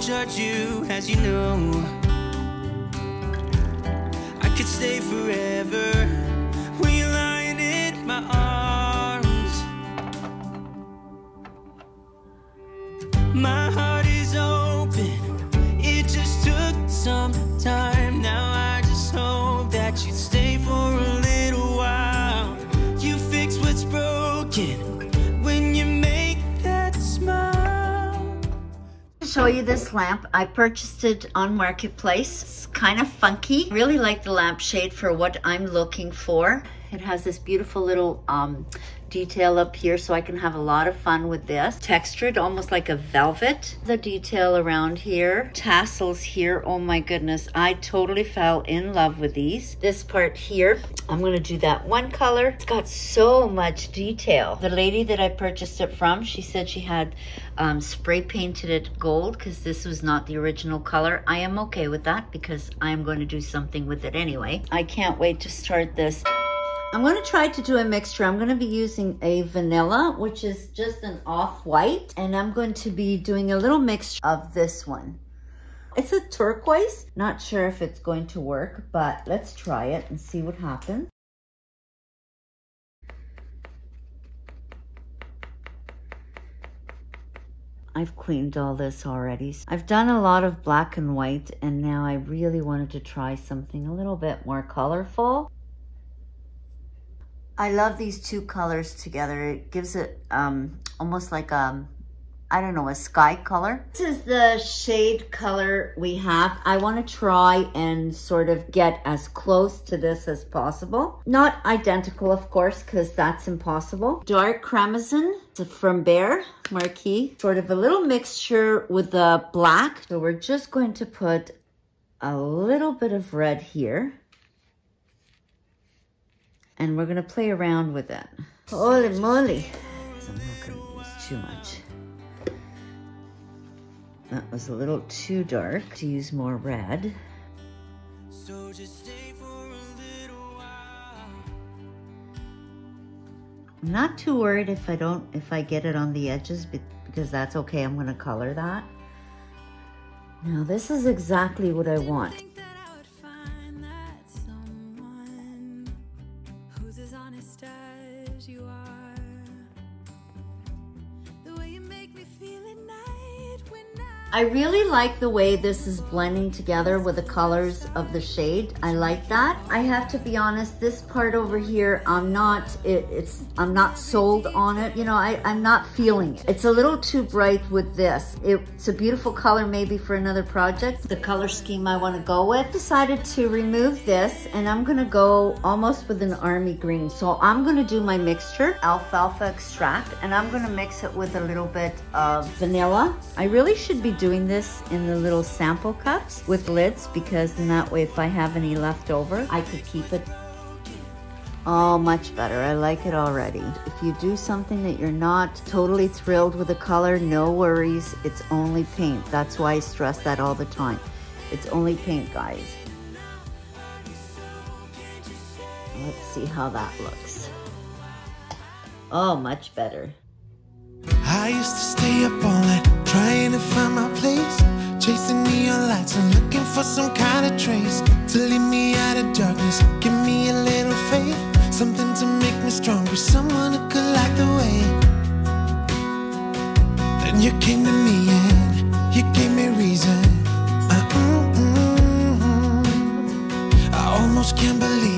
judge you, as you know. I could stay forever when you're lying in my arms. My heart is open, it just took some time. Now I just hope that you'd stay for a little while. You fix what's broken show you this lamp. I purchased it on Marketplace. It's kind of funky. Really like the lampshade for what I'm looking for. It has this beautiful little um, detail up here so I can have a lot of fun with this. Textured, almost like a velvet. The detail around here. Tassels here. Oh my goodness. I totally fell in love with these. This part here, I'm going to do that one color. It's got so much detail. The lady that I purchased it from, she said she had um, spray painted it gold because this was not the original color. I am okay with that because I'm going to do something with it anyway. I can't wait to start this. I'm going to try to do a mixture. I'm going to be using a vanilla, which is just an off-white, and I'm going to be doing a little mixture of this one. It's a turquoise. Not sure if it's going to work, but let's try it and see what happens. I've cleaned all this already. I've done a lot of black and white, and now I really wanted to try something a little bit more colorful. I love these two colors together. It gives it um, almost like a, I don't know, a sky color. This is the shade color we have. I want to try and sort of get as close to this as possible. Not identical, of course, because that's impossible. Dark Crimson from Behr Marquee. Sort of a little mixture with the black. So we're just going to put a little bit of red here and we're gonna play around with it. Holy moly. I'm not gonna use too much. That was a little too dark to use more red. So just stay for a little while. I'm not too worried if I don't, if I get it on the edges because that's okay. I'm gonna color that. Now this is exactly what I want. I really like the way this is blending together with the colors of the shade. I like that. I have to be honest, this part over here, I'm not, it, it's, I'm not sold on it. You know, I, I'm not feeling it. It's a little too bright with this. It's a beautiful color maybe for another project. The color scheme I want to go with. Decided to remove this and I'm going to go almost with an army green. So I'm going to do my mixture, alfalfa extract, and I'm going to mix it with a little bit of vanilla. I really should be doing this in the little sample cups with lids because in that way if I have any left over, I could keep it Oh, much better. I like it already. If you do something that you're not totally thrilled with the color, no worries. It's only paint. That's why I stress that all the time. It's only paint, guys. Let's see how that looks. Oh, much better. I used to you came to me and you gave me reason. Uh, mm, mm, mm. I almost can't believe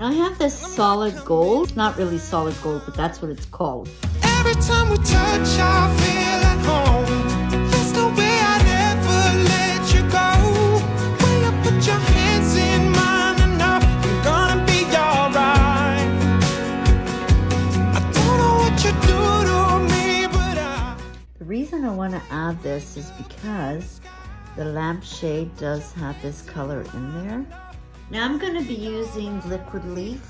Now I have this solid gold. It's not really solid gold, but that's what it's called. Every time we touch, I feel at home. There's no way I'd let you go. When you put your hands in mine, I know I'm gonna be alright. I don't know what you do to me, but I. The reason I want to add this is because the lampshade does have this color in there. Now I'm going to be using Liquid Leaf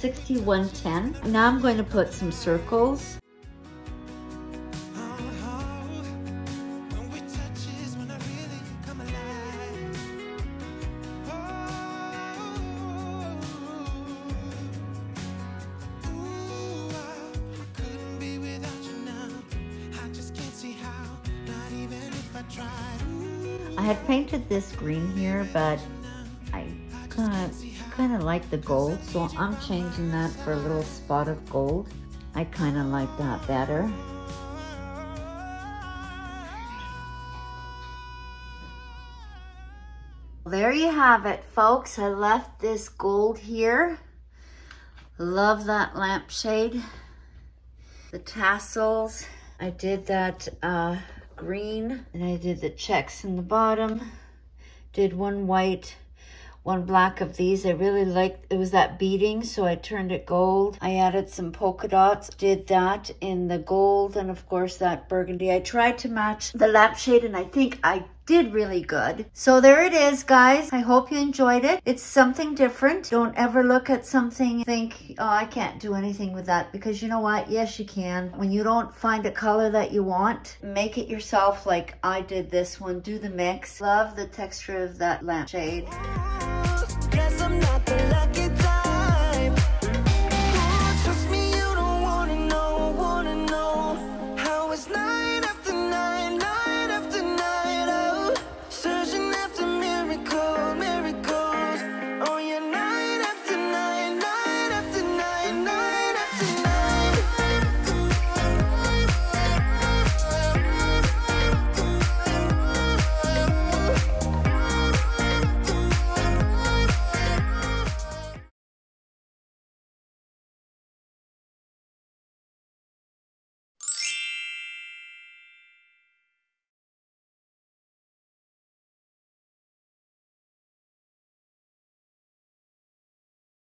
6110. Now I'm going to put some circles. I had painted this green here, but of kind of like the gold, so I'm changing that for a little spot of gold. I kind of like that better. There you have it, folks. I left this gold here. Love that lampshade. The tassels. I did that uh, green and I did the checks in the bottom. Did one white, one black of these. I really liked, it was that beading, so I turned it gold. I added some polka dots, did that in the gold, and of course that burgundy. I tried to match the lampshade and I think I did really good. So there it is, guys. I hope you enjoyed it. It's something different. Don't ever look at something think, oh, I can't do anything with that because you know what? Yes, you can. When you don't find a color that you want, make it yourself like I did this one. Do the mix. Love the texture of that lampshade. The lucky